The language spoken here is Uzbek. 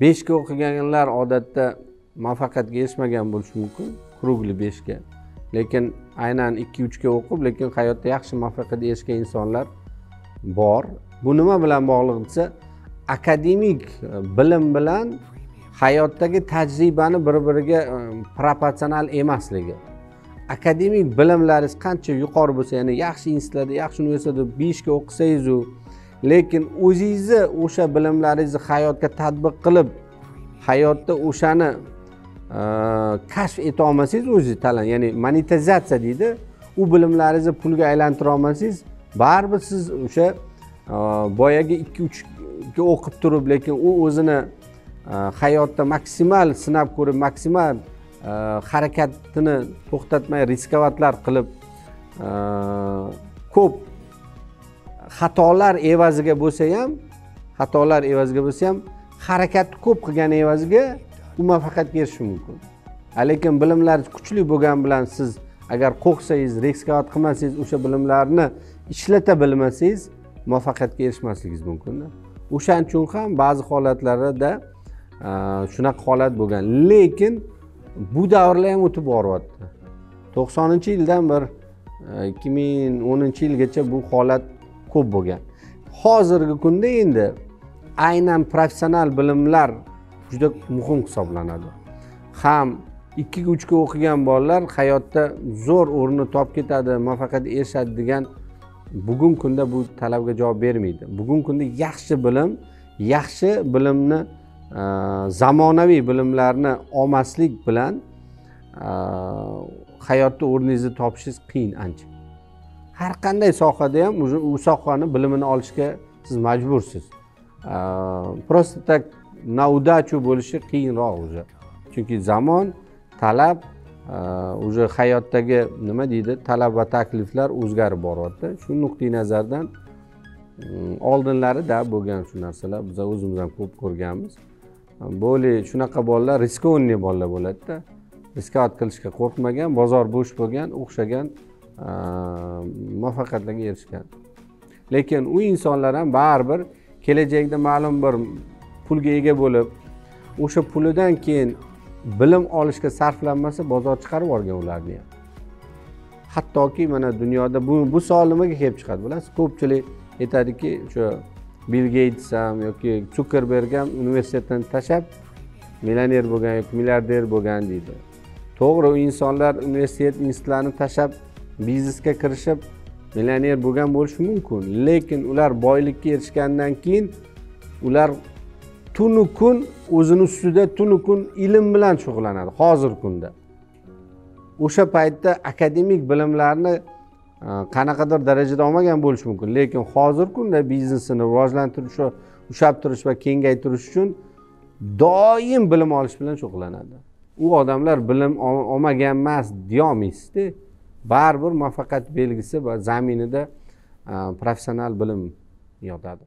beshga o'qiganlar odatda muvaffaqiyatga erishmagan bo'lishi mumkin kруглый beshga. Lekin aynan ikki uchga o'qib lekin hayotda yaxshi muvaffaqiyatga erishgan insonlar bor. Bu nima bilan bog'liq desa akademik e, bilim bilan hayotdagi tajribani bir biriga e, proporsional emasligi. Akademik bilimlaringiz qancha yuqori bo'lsa ya'ni yaxshi institutlarda yaxshi universitetda beshga o'qisangizu lekin o'zingizni o'sha bilimlaringizni hayotga tadbiq qilib hayotda o'shani e, kashf eta olmasangiz o'zingiz talant ya'ni monetizatsiya deydi. U bilimlaringizni pulga aylantira olmasangiz baribir siz o'sha e, boyagi ikki uchga o'qib turib lekin u o'zini e, hayotda maksimal sinab ko'rib maksimal harakatini to'xtatmay riskovatlar qilib ko'p xatolar evaziga bo'lsa ham xatolar evaziga bo'lsa ham harakatni ko'p qilgani evaziga u muvaffaqiyatga erishishi mumkin. Lekin bilimlaringiz kuchli bo'lgani bilan siz agar qo'rqsangiz riskovat qilmasangiz o'sha bilimlarni ishlata bilmasangiz muvaffaqiyatga erishmasligingiz mumkinda. O'shaning uchun ham ba'zi holatlarda shunaqa holat bo'lgan. Lekin bu davrlar ham o'tib boryapti. To'qsoninchi yildan bir ikki ming o'ninchi yilgacha bu holat ko'p bo'lgan. Hozirgi kunda endi aynan professional bilimlar juda muhim hisoblanadi. Ham ikkiga uchga o'qigan bolalar hayotda zo'r o'rnini topib ketadi muvaffaqiyatga erishadi degan bugungi kunda bu talabga javob bermaydi. Bugungi kunda yaxshi bilim yaxshi bilimni e, zamonaviy bilimlarni olmaslik bilan e, hayotda o'rningizni topishingiz qiyin ancha. Har qanday sohada ham u sohani bilimini olishga siz majbursiz. Э, просто так на удачу bo'lishi qiyinroq уже. Chunki zamon talab э, уже hayotdagi nima deydi talab va takliflar o'zgarib boryapti. Shu nuqtai nazardan mm, oldinlarida bo'lgan shu narsalar biz o'zimiz ham ko'p ko'rganmiz. Более shunaqa bolalar riskovniy bolalar bo'ladida. Riskovat qilishga qo'rqmagan bozor bo'sh bo'lgan o'xshagan muvaffaqiyatlarga erishgan. Lekin u insonlar ham baribir kelajakda ma'lum bir pulga ega bo'lib o'sha pulidan keyin bilim olishga sarflanmasa bozor chiqarib yuborgan ularni ham. Hattoki mana dunyoda bu bu savol nimaga kelib chiqadi. Bilasiz ko'pchilik aytadiki o'sha bill geyts ham yoki sukerberg ham universitetdan tashlab millioner bo'lgan yoki milliarder bo'lgan deydi. To'g'ri u insonlar universitet institutlarni tashlab biznesga kirishib millioner bo'lgan bo'lishi mumkin. Lekin ular boylikka erishgandan keyin ular tunu kun o'zini ustida tunu kun ilm bilan shug'ullanadi. Hozirgi kunda. O'sha paytda akademik bilimlarni e, qanaqadir darajada olmagan bo'lishi mumkin. Lekin hozirgi kunda biznesini rivojlantirish ushlab turish va kengaytirish uchun doim bilim olish bilan shug'ullanadi. U odamlar bilim olmagan emas deyolmaysizda baribir muvaffaqiyat belgisi va zaminida professional bilim yotadi